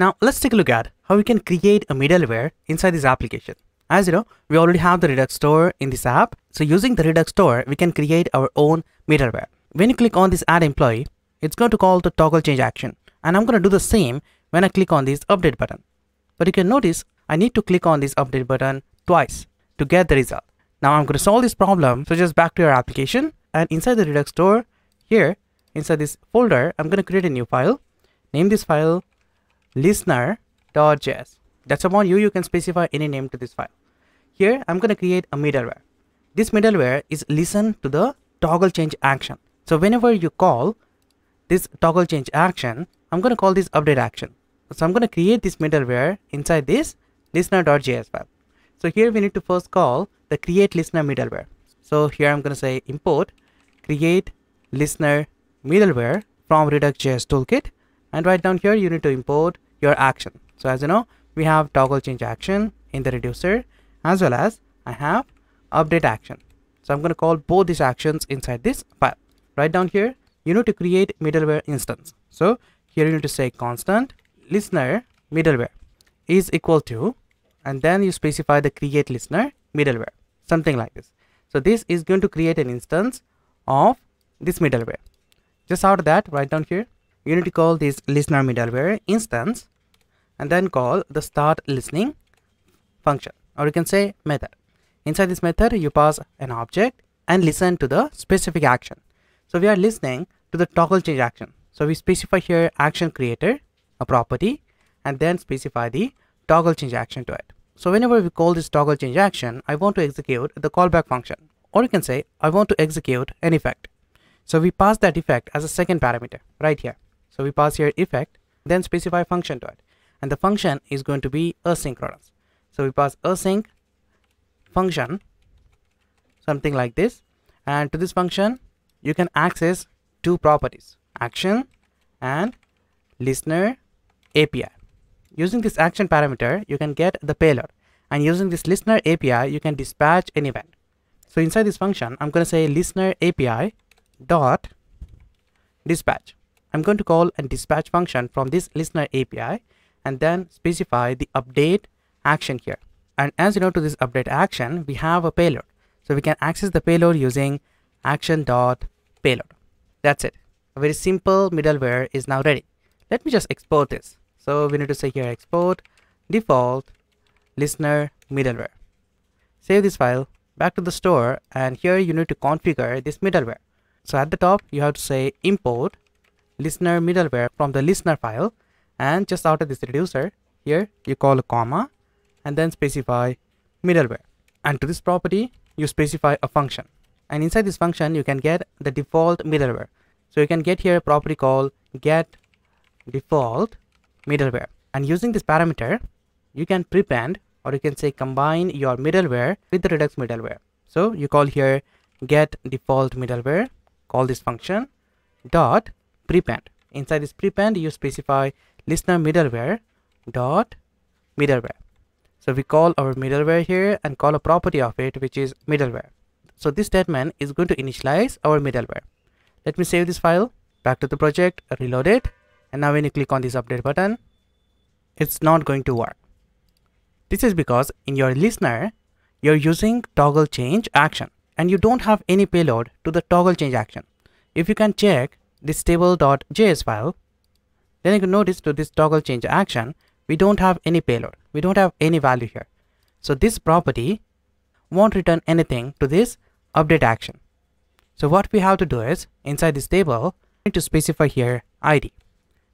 Now let's take a look at how we can create a middleware inside this application. As you know, we already have the Redux store in this app. So using the Redux store, we can create our own middleware. When you click on this add employee, it's going to call the toggle change action. And I'm going to do the same when I click on this update button. But you can notice I need to click on this update button twice to get the result. Now I'm going to solve this problem. So just back to your application and inside the Redux store here, inside this folder, I'm going to create a new file. Name this file listener.js. That's upon you, you can specify any name to this file. Here, I'm going to create a middleware. This middleware is listen to the toggle change action. So whenever you call this toggle change action, I'm going to call this update action. So I'm going to create this middleware inside this listener.js file. So here we need to first call the create listener middleware. So here I'm going to say import create listener middleware from Redux.js toolkit and right down here you need to import your action. So as you know we have toggle change action in the reducer as well as I have update action. So I'm going to call both these actions inside this file. Right down here you need to create middleware instance. So here you need to say constant listener middleware is equal to and then you specify the create listener middleware something like this. So this is going to create an instance of this middleware. Just out of that right down here you need to call this listener middleware instance and then call the start listening function or you can say method. Inside this method you pass an object and listen to the specific action. So we are listening to the toggle change action. So we specify here action creator, a property and then specify the toggle change action to it. So whenever we call this toggle change action, I want to execute the callback function or you can say I want to execute an effect. So we pass that effect as a second parameter right here. So we pass here effect, then specify function to it. And the function is going to be asynchronous. So we pass async function, something like this. And to this function, you can access two properties, action and listener API. Using this action parameter, you can get the payload. And using this listener API, you can dispatch an event. So inside this function, I'm going to say listener API dot dispatch. I'm going to call a dispatch function from this listener API and then specify the update action here. And as you know to this update action, we have a payload. So we can access the payload using action.payload. That's it. A very simple middleware is now ready. Let me just export this. So we need to say here export default listener middleware. Save this file back to the store and here you need to configure this middleware. So at the top you have to say import listener middleware from the listener file. And just out of this reducer here you call a comma and then specify middleware. And to this property you specify a function. And inside this function you can get the default middleware. So you can get here a property called get default middleware. And using this parameter you can prepend or you can say combine your middleware with the redux middleware. So you call here get default middleware call this function dot prepend. Inside this prepend, you specify listener middleware dot middleware. So we call our middleware here and call a property of it, which is middleware. So this statement is going to initialize our middleware. Let me save this file back to the project, reload it. And now when you click on this update button, it's not going to work. This is because in your listener, you're using toggle change action and you don't have any payload to the toggle change action. If you can check this table.js file, then you can notice to this toggle change action, we don't have any payload. We don't have any value here. So this property won't return anything to this update action. So what we have to do is inside this table, we need to specify here ID.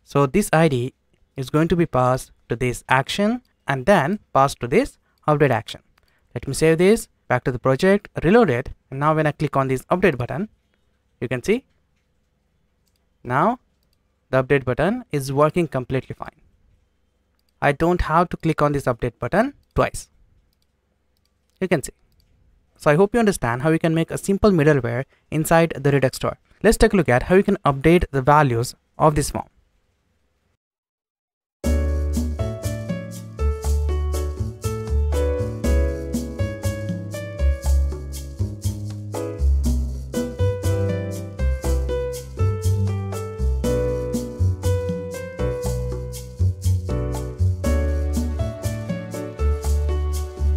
So this ID is going to be passed to this action and then passed to this update action. Let me save this back to the project, reload it. And now when I click on this update button, you can see now the update button is working completely fine. I don't have to click on this update button twice. You can see. So I hope you understand how you can make a simple middleware inside the Redux store. Let's take a look at how you can update the values of this form.